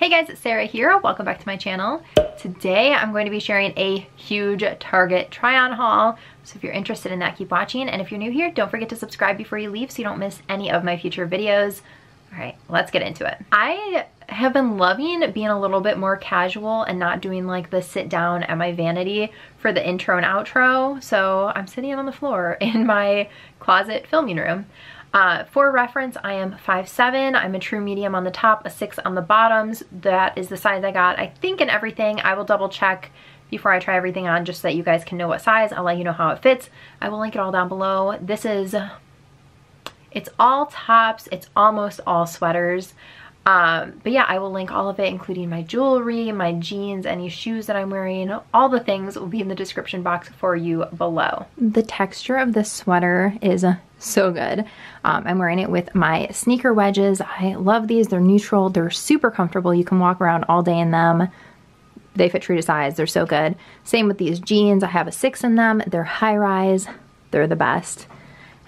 Hey guys, it's Sarah here. Welcome back to my channel. Today I'm going to be sharing a huge Target try-on haul. So if you're interested in that, keep watching. And if you're new here, don't forget to subscribe before you leave so you don't miss any of my future videos. All right, let's get into it. I have been loving being a little bit more casual and not doing like the sit down at my vanity for the intro and outro. So I'm sitting on the floor in my closet filming room. Uh, for reference, I am 5'7". I'm a true medium on the top, a 6 on the bottoms. That is the size I got, I think, in everything. I will double check before I try everything on just so that you guys can know what size. I'll let you know how it fits. I will link it all down below. This is, it's all tops. It's almost all sweaters. Um, but yeah, I will link all of it, including my jewelry, my jeans, any shoes that I'm wearing. All the things will be in the description box for you below. The texture of this sweater is so good. Um, I'm wearing it with my sneaker wedges. I love these. They're neutral. They're super comfortable. You can walk around all day in them. They fit true to size. They're so good. Same with these jeans. I have a six in them. They're high rise. They're the best.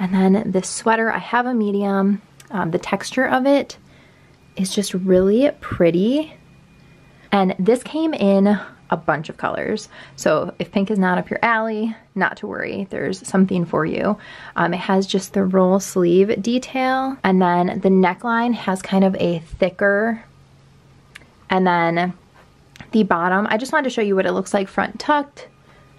And then this sweater, I have a medium. Um, the texture of it is just really pretty. And this came in a bunch of colors. So if pink is not up your alley, not to worry, there's something for you. Um, it has just the roll sleeve detail and then the neckline has kind of a thicker and then the bottom, I just wanted to show you what it looks like front tucked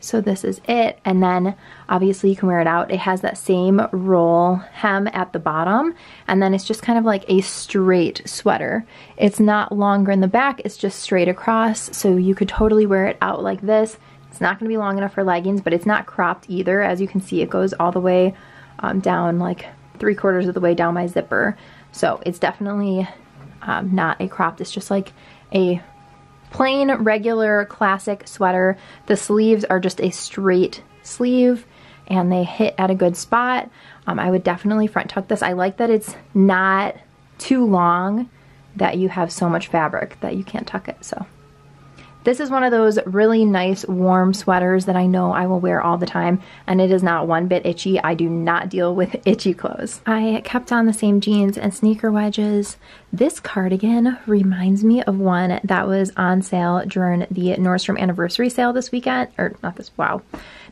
so this is it. And then obviously you can wear it out. It has that same roll hem at the bottom. And then it's just kind of like a straight sweater. It's not longer in the back. It's just straight across. So you could totally wear it out like this. It's not going to be long enough for leggings, but it's not cropped either. As you can see, it goes all the way um, down like three quarters of the way down my zipper. So it's definitely um, not a cropped. It's just like a plain, regular, classic sweater. The sleeves are just a straight sleeve and they hit at a good spot. Um, I would definitely front tuck this. I like that it's not too long that you have so much fabric that you can't tuck it. So this is one of those really nice warm sweaters that I know I will wear all the time and it is not one bit itchy. I do not deal with itchy clothes. I kept on the same jeans and sneaker wedges. This cardigan reminds me of one that was on sale during the Nordstrom anniversary sale this weekend, or not this, wow,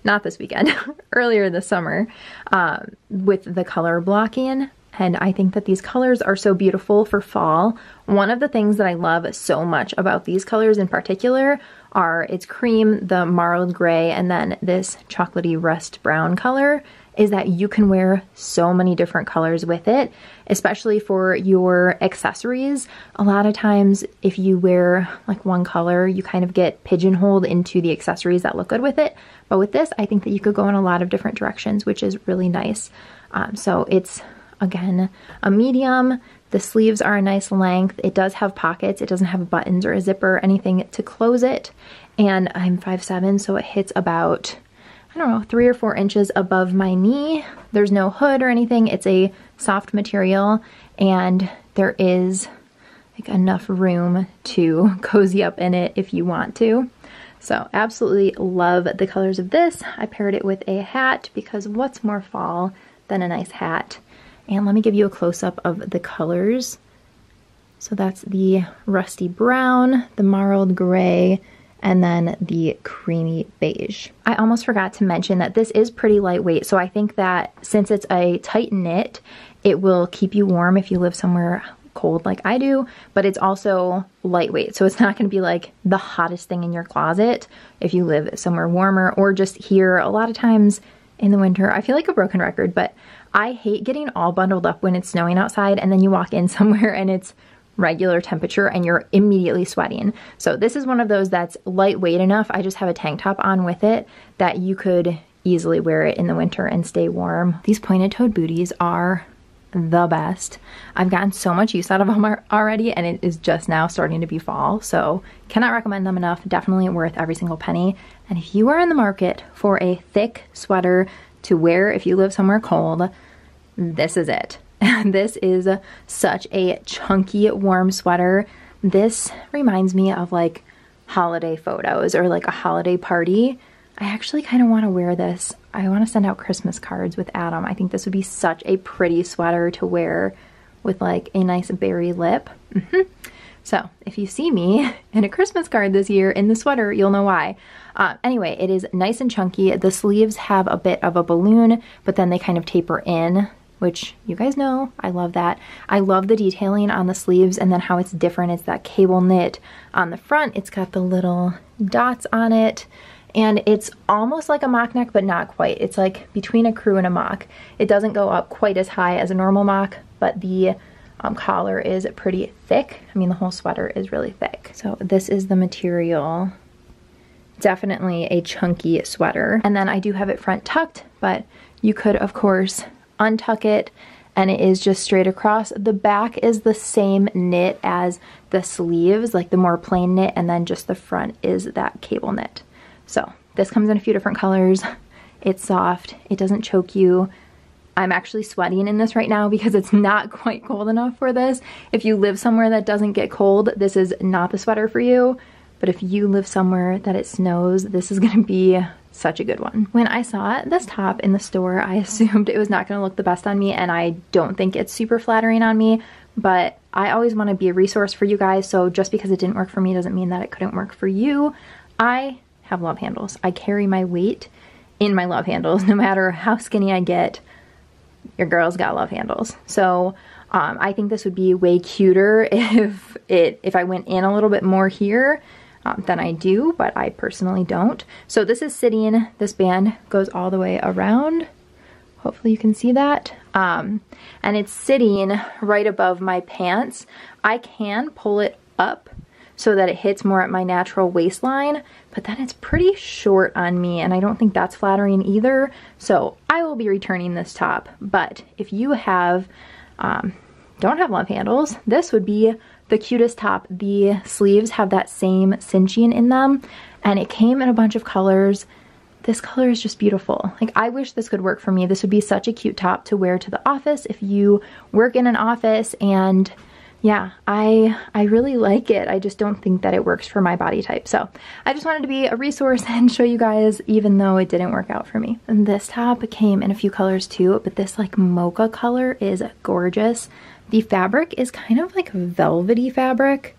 not this weekend, earlier this summer um, with the color blocking and I think that these colors are so beautiful for fall. One of the things that I love so much about these colors in particular are it's cream, the marled gray, and then this chocolatey rust brown color is that you can wear so many different colors with it, especially for your accessories. A lot of times if you wear like one color, you kind of get pigeonholed into the accessories that look good with it. But with this, I think that you could go in a lot of different directions, which is really nice. Um, so it's again, a medium. The sleeves are a nice length. It does have pockets. It doesn't have buttons or a zipper or anything to close it. And I'm 5'7", so it hits about, I don't know, three or four inches above my knee. There's no hood or anything. It's a soft material and there is like enough room to cozy up in it if you want to. So absolutely love the colors of this. I paired it with a hat because what's more fall than a nice hat? And let me give you a close-up of the colors. So that's the rusty brown, the marled gray, and then the creamy beige. I almost forgot to mention that this is pretty lightweight, so I think that since it's a tight knit, it will keep you warm if you live somewhere cold like I do, but it's also lightweight, so it's not gonna be like the hottest thing in your closet if you live somewhere warmer or just here. A lot of times in the winter, I feel like a broken record, but I hate getting all bundled up when it's snowing outside and then you walk in somewhere and it's regular temperature and you're immediately sweating. So this is one of those that's lightweight enough. I just have a tank top on with it that you could easily wear it in the winter and stay warm. These pointed toed booties are the best. I've gotten so much use out of them already and it is just now starting to be fall. So cannot recommend them enough. Definitely worth every single penny. And if you are in the market for a thick sweater to wear if you live somewhere cold, this is it. this is such a chunky warm sweater. This reminds me of like holiday photos or like a holiday party. I actually kind of want to wear this. I want to send out Christmas cards with Adam. I think this would be such a pretty sweater to wear with like a nice berry lip. Mm -hmm. So if you see me in a Christmas card this year in the sweater, you'll know why. Uh, anyway, it is nice and chunky. The sleeves have a bit of a balloon, but then they kind of taper in which you guys know, I love that. I love the detailing on the sleeves and then how it's different. It's that cable knit on the front. It's got the little dots on it and it's almost like a mock neck, but not quite. It's like between a crew and a mock. It doesn't go up quite as high as a normal mock, but the um, collar is pretty thick. I mean, the whole sweater is really thick. So this is the material. Definitely a chunky sweater. And then I do have it front tucked, but you could, of course, untuck it and it is just straight across. The back is the same knit as the sleeves, like the more plain knit, and then just the front is that cable knit. So this comes in a few different colors. It's soft, it doesn't choke you. I'm actually sweating in this right now because it's not quite cold enough for this. If you live somewhere that doesn't get cold, this is not the sweater for you. But if you live somewhere that it snows, this is gonna be such a good one. When I saw this top in the store, I assumed it was not gonna look the best on me and I don't think it's super flattering on me, but I always wanna be a resource for you guys, so just because it didn't work for me doesn't mean that it couldn't work for you. I have love handles. I carry my weight in my love handles. No matter how skinny I get, your girl's got love handles. So um, I think this would be way cuter if it if I went in a little bit more here um, than I do, but I personally don't. So this is sitting, this band goes all the way around. Hopefully you can see that. Um, and it's sitting right above my pants. I can pull it up so that it hits more at my natural waistline, but then it's pretty short on me and I don't think that's flattering either. So I will be returning this top, but if you have, um, don't have love handles, this would be the cutest top. The sleeves have that same cinching in them and it came in a bunch of colors. This color is just beautiful. Like I wish this could work for me. This would be such a cute top to wear to the office if you work in an office and yeah, I I really like it. I just don't think that it works for my body type. So I just wanted to be a resource and show you guys even though it didn't work out for me. And this top came in a few colors too, but this like mocha color is gorgeous. The fabric is kind of like velvety fabric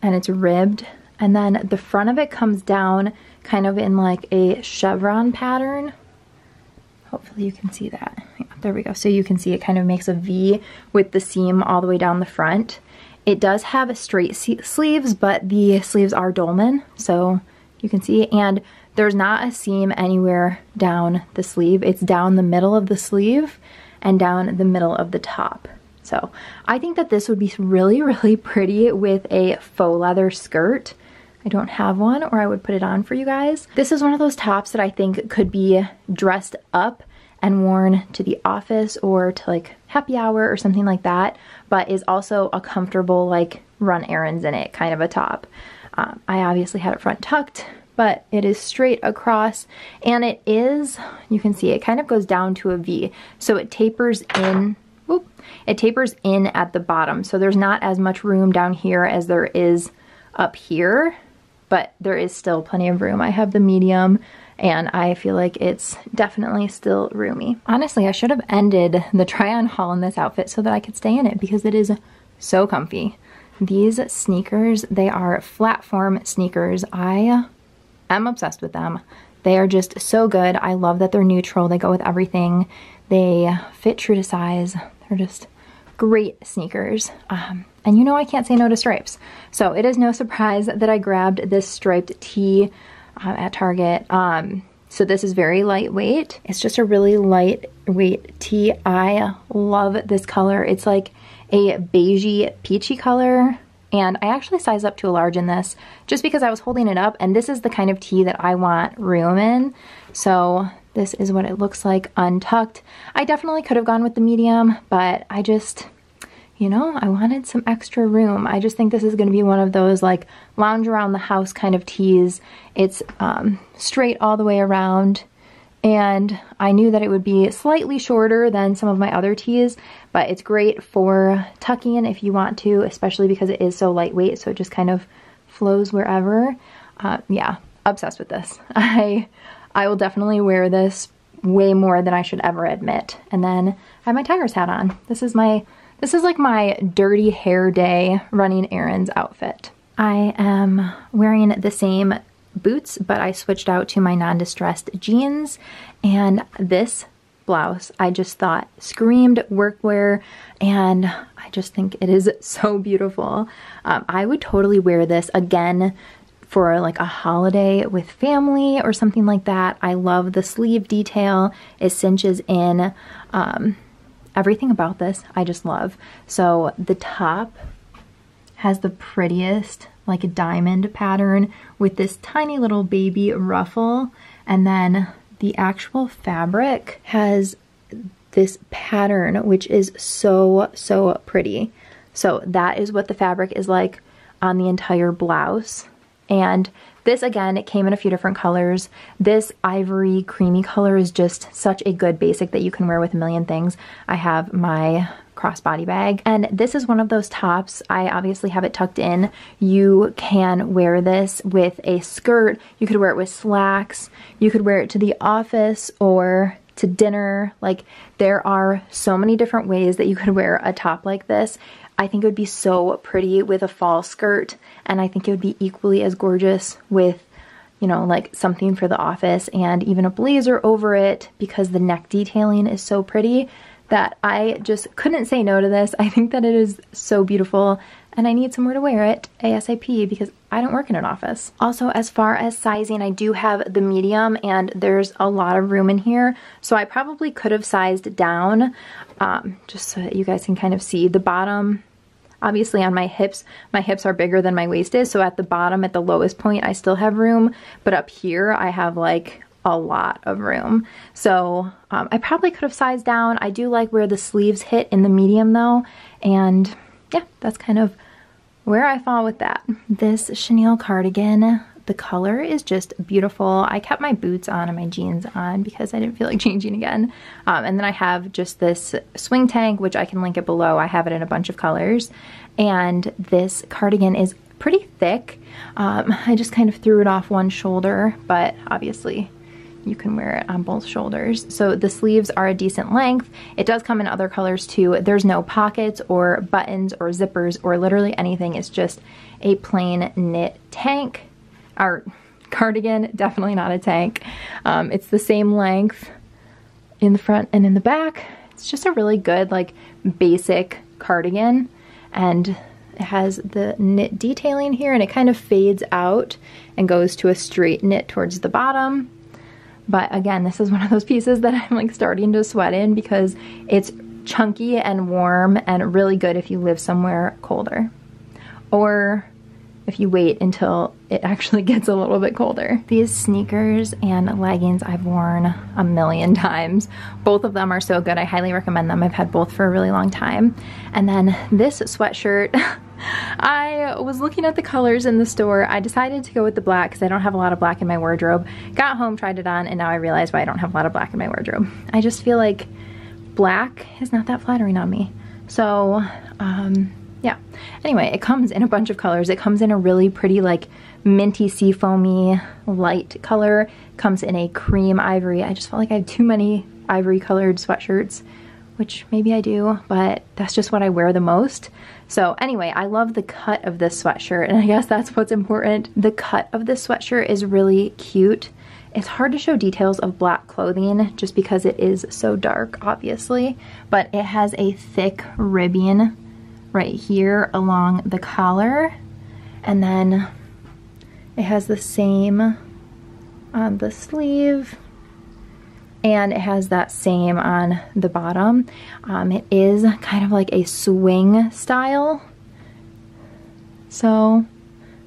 and it's ribbed. And then the front of it comes down kind of in like a chevron pattern. Hopefully you can see that. There we go. So you can see it kind of makes a V with the seam all the way down the front. It does have straight sleeves, but the sleeves are dolman, so you can see. And there's not a seam anywhere down the sleeve. It's down the middle of the sleeve and down the middle of the top. So I think that this would be really, really pretty with a faux leather skirt. I don't have one or I would put it on for you guys. This is one of those tops that I think could be dressed up and worn to the office or to like happy hour or something like that, but is also a comfortable like run errands in it kind of a top. Um, I obviously had it front tucked, but it is straight across and it is, you can see it kind of goes down to a V. So it tapers in, whoop, it tapers in at the bottom. So there's not as much room down here as there is up here, but there is still plenty of room. I have the medium and I feel like it's definitely still roomy. Honestly, I should have ended the try on haul in this outfit so that I could stay in it because it is so comfy. These sneakers, they are platform sneakers. I am obsessed with them. They are just so good. I love that they're neutral. They go with everything. They fit true to size. They're just great sneakers. Um, and you know I can't say no to stripes. So it is no surprise that I grabbed this striped tee uh, at Target. Um, so this is very lightweight. It's just a really lightweight tee. I love this color. It's like a beigey peachy color. And I actually sized up to a large in this just because I was holding it up and this is the kind of tee that I want room in. So this is what it looks like untucked. I definitely could have gone with the medium, but I just, you know, I wanted some extra room. I just think this is going to be one of those like lounge around the house kind of tees. It's um, straight all the way around and I knew that it would be slightly shorter than some of my other tees, but it's great for tucking in if you want to, especially because it is so lightweight, so it just kind of flows wherever. Uh, yeah, obsessed with this. I, I will definitely wear this way more than I should ever admit. And then I have my Tigers hat on. This is my This is like my dirty hair day running errands outfit. I am wearing the same boots, but I switched out to my non-distressed jeans. And this blouse, I just thought screamed workwear and I just think it is so beautiful. Um, I would totally wear this again for like a holiday with family or something like that. I love the sleeve detail. It cinches in. Um, everything about this I just love. So the top has the prettiest like a diamond pattern with this tiny little baby ruffle. And then the actual fabric has this pattern which is so so pretty. So that is what the fabric is like on the entire blouse. And this again it came in a few different colors this ivory creamy color is just such a good basic that you can wear with a million things I have my crossbody bag. And this is one of those tops. I obviously have it tucked in. You can wear this with a skirt. You could wear it with slacks. You could wear it to the office or to dinner. Like there are so many different ways that you could wear a top like this. I think it would be so pretty with a fall skirt and I think it would be equally as gorgeous with you know, like something for the office and even a blazer over it because the neck detailing is so pretty that I just couldn't say no to this. I think that it is so beautiful and I need somewhere to wear it ASAP because I don't work in an office. Also, as far as sizing, I do have the medium and there's a lot of room in here. So I probably could have sized down um, just so that you guys can kind of see the bottom. Obviously on my hips, my hips are bigger than my waist is. So at the bottom, at the lowest point, I still have room. But up here, I have like a lot of room. So um, I probably could have sized down. I do like where the sleeves hit in the medium though. And yeah, that's kind of where I fall with that. This chenille cardigan, the color is just beautiful. I kept my boots on and my jeans on because I didn't feel like changing again. Um, and then I have just this swing tank, which I can link it below. I have it in a bunch of colors. And this cardigan is pretty thick. Um, I just kind of threw it off one shoulder, but obviously you can wear it on both shoulders. So the sleeves are a decent length. It does come in other colors too. There's no pockets or buttons or zippers or literally anything. It's just a plain knit tank or cardigan, definitely not a tank. Um, it's the same length in the front and in the back. It's just a really good like basic cardigan and it has the knit detailing here and it kind of fades out and goes to a straight knit towards the bottom. But again, this is one of those pieces that I'm like starting to sweat in because it's chunky and warm and really good if you live somewhere colder. Or if you wait until it actually gets a little bit colder. These sneakers and leggings I've worn a million times. Both of them are so good. I highly recommend them. I've had both for a really long time. And then this sweatshirt I was looking at the colors in the store. I decided to go with the black because I don't have a lot of black in my wardrobe. Got home, tried it on, and now I realize why I don't have a lot of black in my wardrobe. I just feel like black is not that flattering on me. So, um, yeah. Anyway, it comes in a bunch of colors. It comes in a really pretty like minty seafoamy light color. Comes in a cream ivory. I just felt like I had too many ivory colored sweatshirts which maybe I do, but that's just what I wear the most. So anyway, I love the cut of this sweatshirt, and I guess that's what's important. The cut of this sweatshirt is really cute. It's hard to show details of black clothing just because it is so dark, obviously, but it has a thick ribbing right here along the collar, and then it has the same on the sleeve and it has that same on the bottom. Um, it is kind of like a swing style. So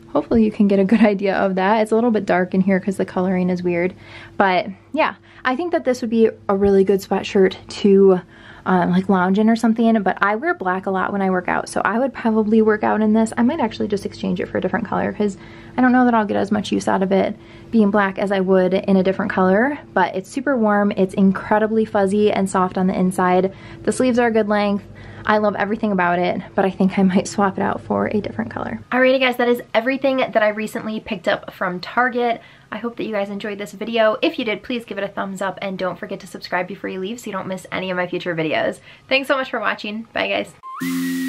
hopefully you can get a good idea of that. It's a little bit dark in here because the coloring is weird. But yeah, I think that this would be a really good sweatshirt to um, like lounge in or something, but I wear black a lot when I work out, so I would probably work out in this. I might actually just exchange it for a different color because I don't know that I'll get as much use out of it being black as I would in a different color, but it's super warm. It's incredibly fuzzy and soft on the inside. The sleeves are a good length. I love everything about it, but I think I might swap it out for a different color. Alrighty guys, that is everything that I recently picked up from Target. I hope that you guys enjoyed this video. If you did, please give it a thumbs up and don't forget to subscribe before you leave so you don't miss any of my future videos. Thanks so much for watching. Bye guys.